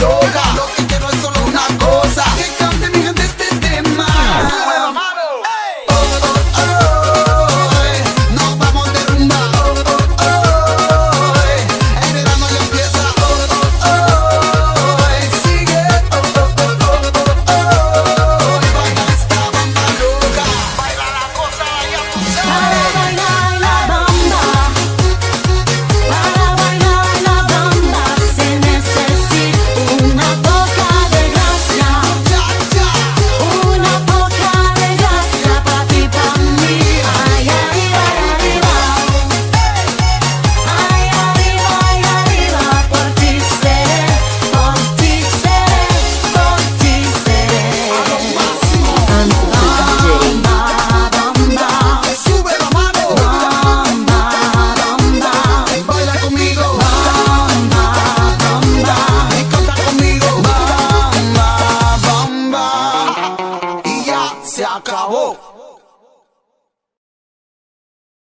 loca. se acabou.